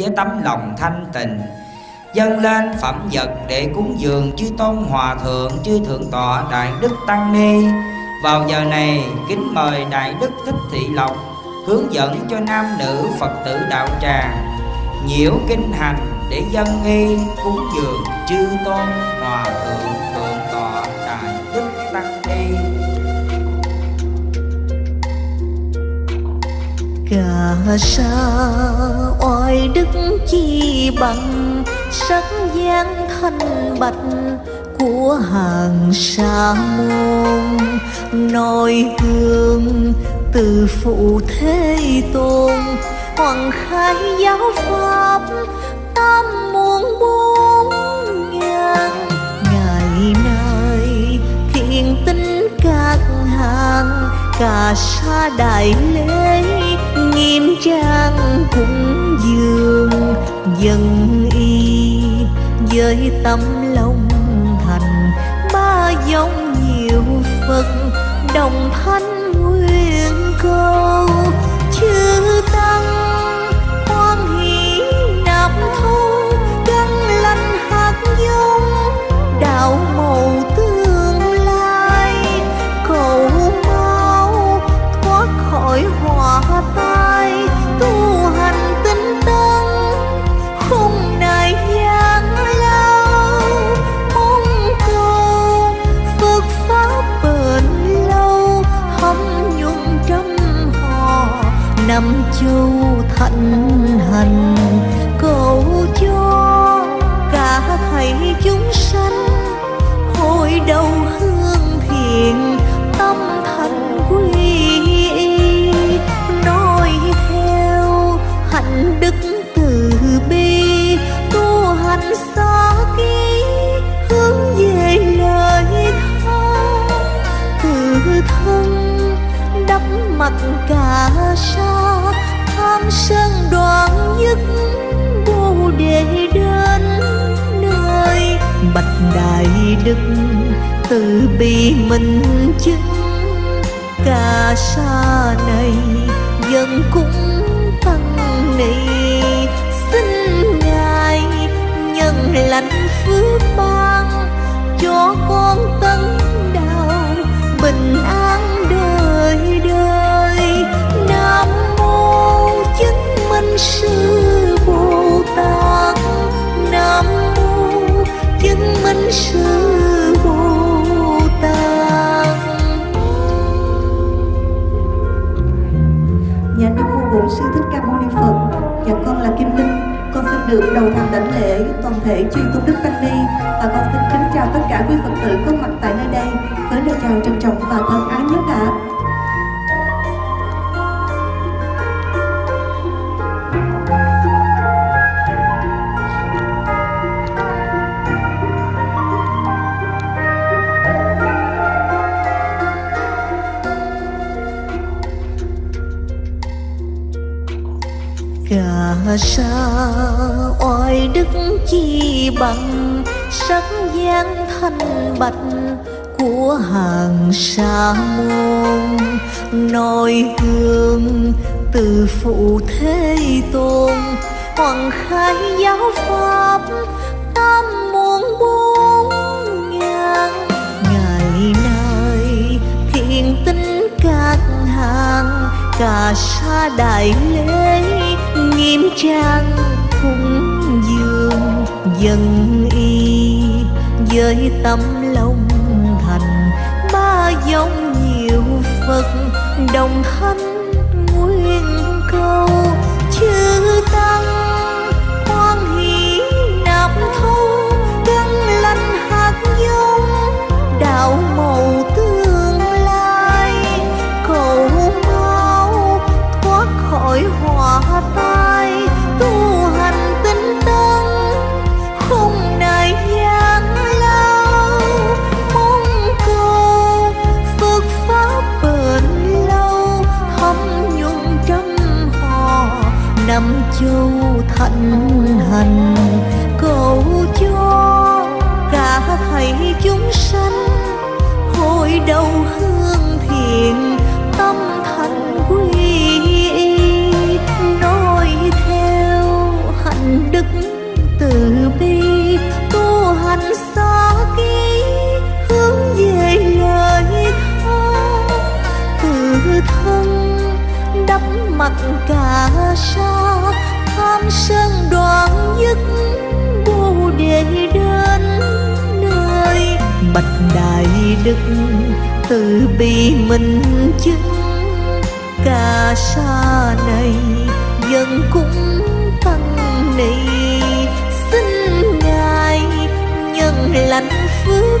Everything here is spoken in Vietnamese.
với tấm lòng thanh tịnh. Dâng lên phẩm vật để cúng dường chư tôn hòa thượng, chư thượng tọa đại đức tăng ni. Vào giờ này, kính mời đại đức thích thị lộc hướng dẫn cho nam nữ phật tử đạo tràng nhiễu kinh hành để dân nghi cúng dường chư tôn hòa thượng. Cả sa oai đức chi bằng, sắc gian thanh bạch của hàng sa môn. Noi hương từ phụ thế tôn, hoàng khai giáo pháp tam muôn bốn ngàn. Ngày nay thiện tinh các hàng cả sa đại lễ nghiêm trang cúng dường dân y, với tâm lòng thành ba dòng nhiều phật đồng thanh nguyện. Yêu châu thạnh hành cầu cho cả thầy chúng sanh hồi đầu hương thiện, tâm thành quy y. Nói theo hạnh đức từ bi, tu hành xa ký, hướng về lời tha. Từ thân đắp mặt cả sa tham sân đoạn dứt bồ đề đến nơi bạch đại đức từ bi minh chứng. Cả sa này dân cũng tăng ni. Xin ngài nhân lành phước sư bồ tát. Nam mô chứng minh sư bồ tát. Dạ Nam Mô Bổn Sư Thích Ca Mâu Ni Phật. Dạ con là Kim Linh. Con xin được đầu thành đảnh lễ toàn thể chuyên tôn đức Tăng Ni. Và con xin kính chào tất cả quý Phật tử có mặt tại nơi đây Với lời chào trân trọng và thân ái nhất ạ. Cả sa oai đức chi bằng, sắc gian thanh bạch của hàng sa môn. Noi hương từ phụ thế tôn, hoàng khai giáo pháp tam muôn bốn ngàn. Ngày nay thiện tinh các hàng cả sa đại lễ nghiêm trang cúng dường dân y, với tâm lòng thành, ba dòng nhiều phật đồng thanh châu thận hành. Cầu cho cả thầy chúng sanh hồi đầu hương thiện, tâm thành quy nói theo hạnh đức từ bi. Tu hành xa ký, hướng về lời tha từ thân đắp mặt cả sao tam sơn đoạn dứt bồ đề đến nơi bạch đại đức từ bi minh chứng. Ca sa này dân cũng tăng ni xin ngài nhân lành phước